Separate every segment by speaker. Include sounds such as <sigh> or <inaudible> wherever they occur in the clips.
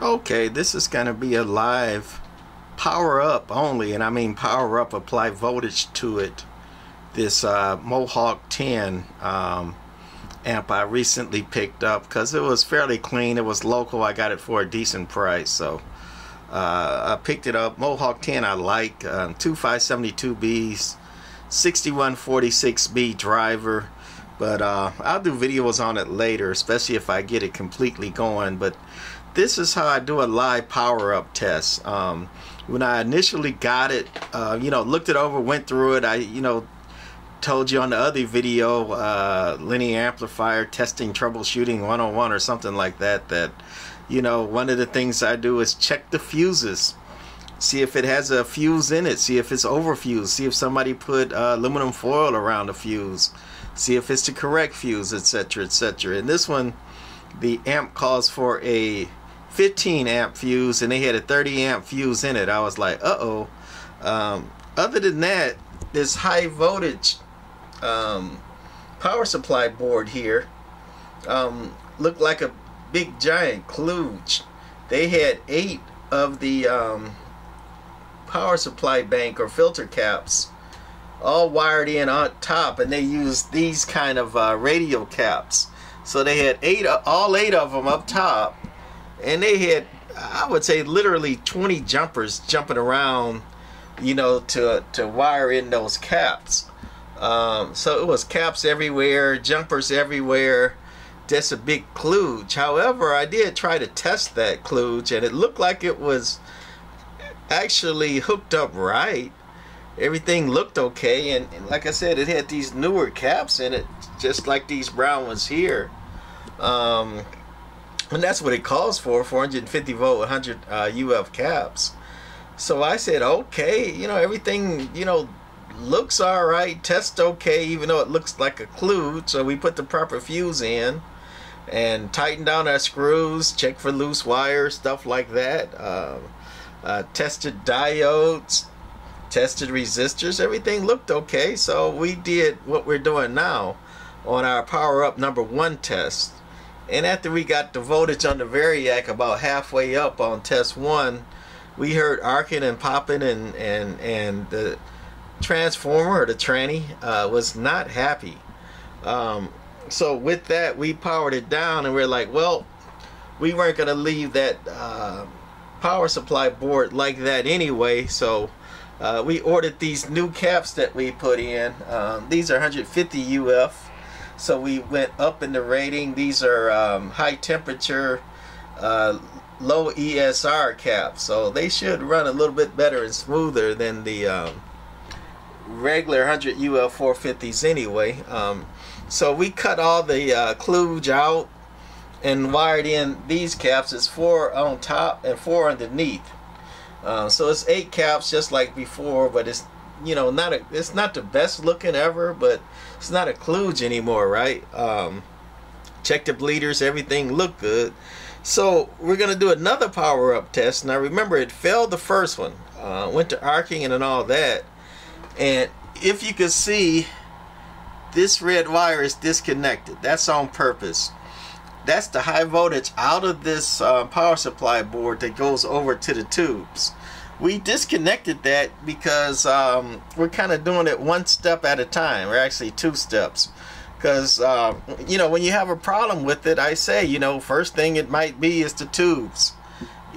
Speaker 1: Okay, this is going to be a live power up only, and I mean power up, apply voltage to it. This uh, Mohawk 10 um, amp I recently picked up because it was fairly clean. It was local. I got it for a decent price, so uh, I picked it up. Mohawk 10 I like. Um, 2572Bs, 6146B driver. But uh, I'll do videos on it later, especially if I get it completely going. But this is how I do a live power up test. Um, when I initially got it, uh, you know, looked it over, went through it. I, you know, told you on the other video, uh, linear amplifier testing troubleshooting 101 or something like that, that, you know, one of the things I do is check the fuses. See if it has a fuse in it. See if it's overfused. See if somebody put uh, aluminum foil around the fuse. See if it's the correct fuse, etc., etc. And this one, the amp calls for a 15 amp fuse and they had a 30 amp fuse in it. I was like, uh oh. Um, other than that, this high voltage um, power supply board here um, looked like a big giant kludge. They had eight of the um, power supply bank or filter caps all wired in on top and they used these kind of uh, radial caps. So they had eight, all eight of them up top and they had I would say literally 20 jumpers jumping around, you know, to to wire in those caps. Um, so it was caps everywhere, jumpers everywhere, That's a big kludge. However, I did try to test that kludge, and it looked like it was actually hooked up right. Everything looked okay, and, and like I said, it had these newer caps in it, just like these brown ones here. Um, <laughs> and that's what it calls for 450 volt 100 uh, uf caps. So i said okay you know everything you know looks all right test okay even though it looks like a kludge so we put the proper fuse in and tighten down our screws check for loose wires stuff like that uh, uh, tested diodes tested resistors everything looked okay. So we did what we're doing now on our power up number one test and after we got the voltage on the Variac about halfway up on test one, we heard arcing and popping and, and, and the transformer or the tranny uh, was not happy. Um, so with that, we powered it down and we are like, well, we weren't going to leave that uh, power supply board like that anyway. So uh, we ordered these new caps that we put in. Um, these are 150 UF so we went up in the rating. These are um, high temperature, uh, low ESR caps. So they should run a little bit better and smoother than the um, regular 100 UL 450s anyway. Um, so we cut all the uh, kludge out and wired in these caps. It's four on top and four underneath. Uh, so it's eight caps just like before, but it's you know not a it's not the best looking ever, but it's not a kludge anymore, right? Um, check the bleeders, everything looked good. So we're gonna do another power up test. Now remember, it failed the first one. Uh, went to arcing and all that, and if you can see, this red wire is disconnected. That's on purpose. That's the high voltage out of this uh, power supply board that goes over to the tubes we disconnected that because um, we're kind of doing it one step at a time. We're actually two steps. Because, uh, you know, when you have a problem with it, I say, you know, first thing it might be is the tubes.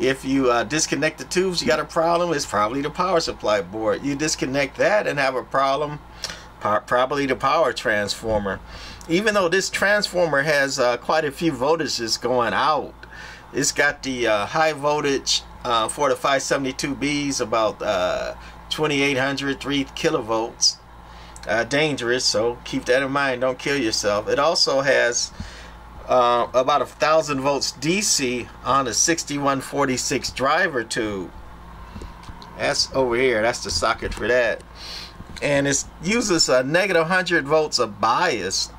Speaker 1: If you uh, disconnect the tubes, you got a problem, it's probably the power supply board. You disconnect that and have a problem, probably the power transformer. Even though this transformer has uh, quite a few voltages going out, it's got the uh, high voltage uh, for the 572Bs about uh, 2800 3 kilovolts. Uh, dangerous so keep that in mind. Don't kill yourself. It also has uh, about a thousand volts DC on a 6146 driver tube. That's over here. That's the socket for that. And it uses a negative 100 volts of bias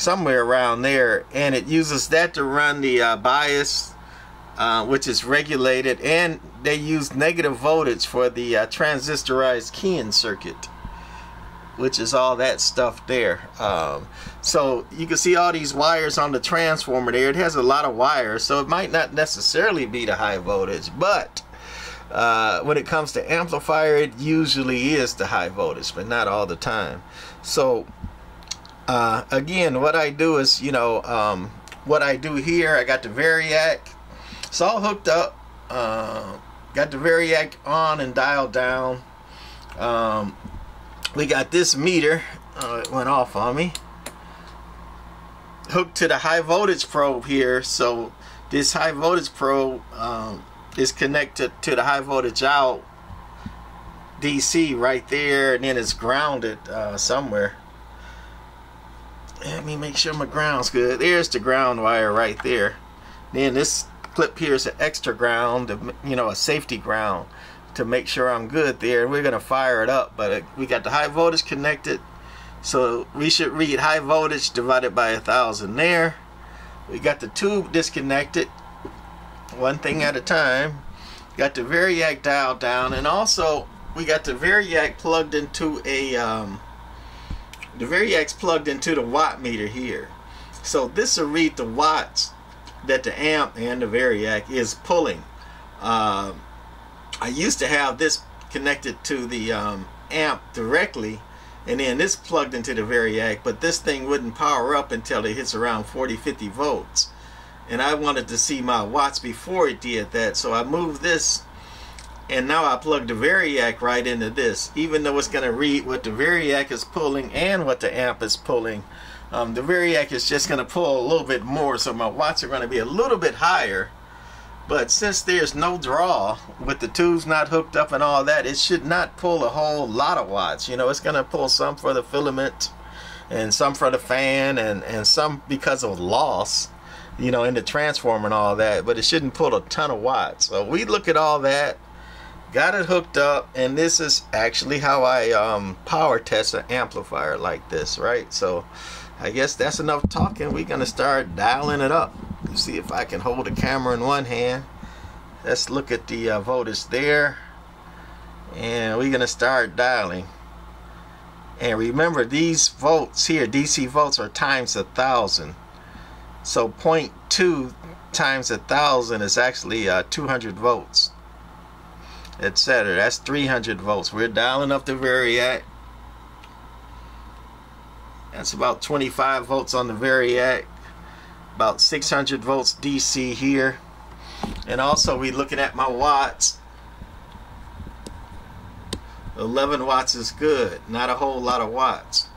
Speaker 1: somewhere around there and it uses that to run the uh, bias uh, which is regulated, and they use negative voltage for the uh, transistorized keying circuit. which is all that stuff there. Um, so you can see all these wires on the transformer there. It has a lot of wires, so it might not necessarily be the high voltage, but uh, when it comes to amplifier, it usually is the high voltage, but not all the time. So uh, again, what I do is, you know, um, what I do here, I got the Variac. It's all hooked up. Uh, got the Variac on and dialed down. Um, we got this meter. Uh, it went off on me. Hooked to the high voltage probe here. So this high voltage probe um, is connected to the high voltage out DC right there. And then it's grounded uh, somewhere. Let me make sure my ground's good. There's the ground wire right there. Then this clip here is an extra ground, you know, a safety ground to make sure I'm good there. And we're going to fire it up. But we got the high voltage connected. So we should read high voltage divided by a thousand there. We got the tube disconnected. One thing at a time. Got the Variac dial down. And also we got the Variac plugged into a... Um, the Variac's plugged into the watt meter here. So this will read the watts that the amp and the Variac is pulling. Uh, I used to have this connected to the um, amp directly and then this plugged into the Variac but this thing wouldn't power up until it hits around 40 50 volts and I wanted to see my watts before it did that so I moved this and now I plug the Variac right into this. Even though it's going to read what the Variac is pulling and what the amp is pulling um, the Variac is just going to pull a little bit more so my watts are going to be a little bit higher. But since there's no draw with the tubes not hooked up and all that it should not pull a whole lot of watts. You know it's going to pull some for the filament and some for the fan and and some because of loss you know in the transformer and all that but it shouldn't pull a ton of watts. So we look at all that got it hooked up and this is actually how I um, power test an amplifier like this right? So I guess that's enough talking. We're gonna start dialing it up. See if I can hold the camera in one hand. Let's look at the uh, voltage there. And we're gonna start dialing. And remember these volts here DC volts are times a thousand. So 0.2 times a thousand is actually uh, 200 volts etc. That's 300 volts. We're dialing up the Variac. That's about 25 volts on the Variac. About 600 volts DC here. And also we're looking at my watts. 11 watts is good. Not a whole lot of watts.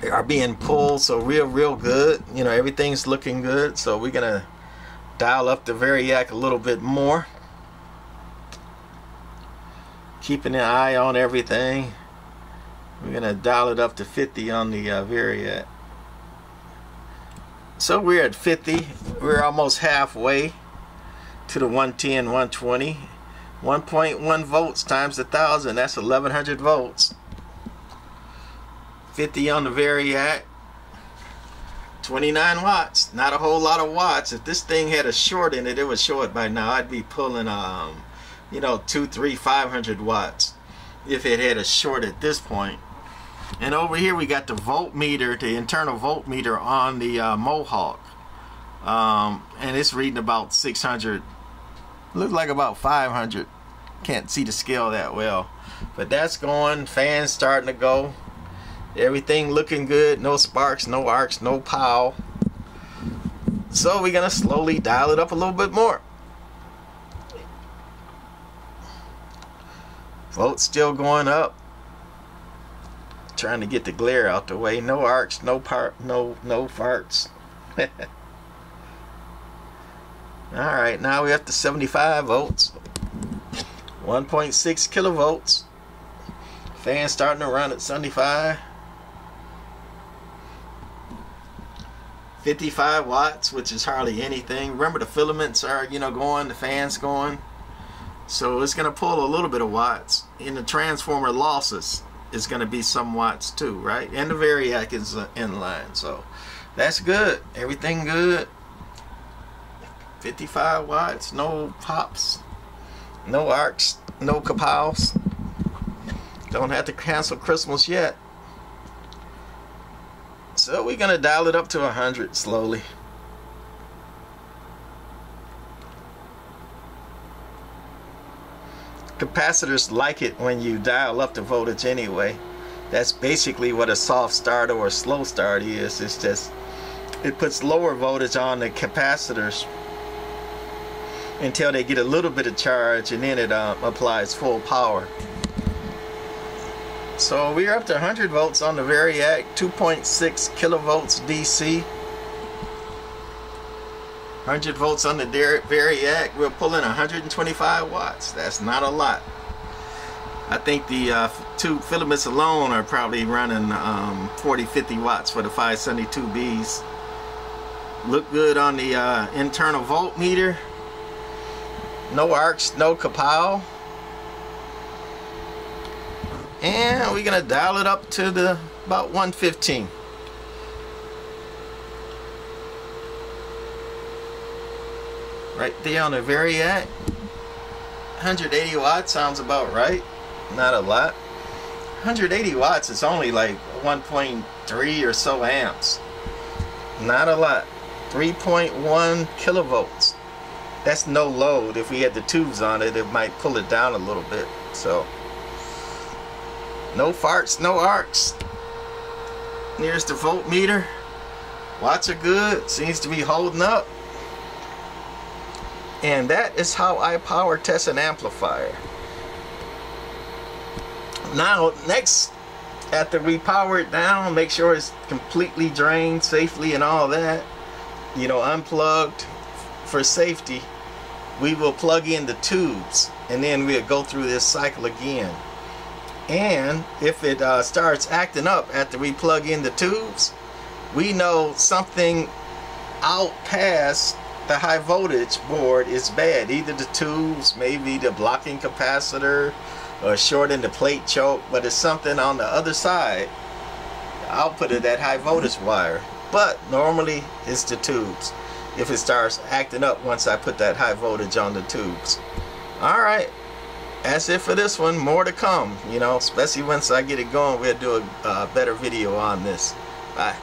Speaker 1: They are being pulled so real real good. You know everything's looking good. So we're to dial up the Variac a little bit more keeping an eye on everything. We're gonna dial it up to 50 on the uh. So we're at 50. We're almost halfway to the 110, 120. 1.1 volts times a thousand. That's 1100 volts. 50 on the Variac. 29 watts. Not a whole lot of watts. If this thing had a short in it, it would show it by now. I'd be pulling um you know, two, three, five hundred watts if it had a short at this point. And over here we got the voltmeter, the internal voltmeter on the uh, Mohawk. Um, and it's reading about 600, looks like about 500. Can't see the scale that well. But that's going, fans starting to go. Everything looking good, no sparks, no arcs, no pow. So we're gonna slowly dial it up a little bit more. Vote still going up. Trying to get the glare out the way. No arcs, no part, no no farts. <laughs> All right, now we're up to 75 volts. 1.6 kilovolts. Fan starting to run at 75. 55 watts, which is hardly anything. Remember the filaments are, you know, going, the fan's going. So it's going to pull a little bit of watts. In the transformer losses is going to be some watts too, right? And the Variac is uh, in line. So that's good. Everything good. 55 watts, no pops, no arcs, no kapows. Don't have to cancel Christmas yet. So we're gonna dial it up to 100 slowly. Capacitors like it when you dial up the voltage anyway. That's basically what a soft start or a slow start is. It's just it puts lower voltage on the capacitors until they get a little bit of charge and then it uh, applies full power. So we're up to 100 volts on the Variac, 2.6 kilovolts DC. 100 volts on the Variac, we're pulling 125 watts. That's not a lot. I think the uh, two filaments alone are probably running um, 40, 50 watts for the 572Bs. Look good on the uh, internal voltmeter. No arcs, no kapow. And we're gonna dial it up to the about 115. Right there on the very Variac. 180 watts sounds about right. Not a lot. 180 watts is only like 1.3 or so amps. Not a lot. 3.1 kilovolts. That's no load. If we had the tubes on it, it might pull it down a little bit. So, no farts, no arcs. Here's the voltmeter. Watts are good. Seems to be holding up. And that is how I power test an amplifier. Now, next, after we power it down, make sure it's completely drained safely and all that, you know, unplugged for safety, we will plug in the tubes and then we'll go through this cycle again. And if it uh, starts acting up after we plug in the tubes, we know something out past the high voltage board is bad. Either the tubes, maybe the blocking capacitor, or shorting the plate choke, but it's something on the other side, output of that high voltage wire. But normally it's the tubes if it starts acting up once I put that high voltage on the tubes. Alright, that's it for this one. More to come, you know, especially once I get it going, we'll do a, a better video on this. Bye.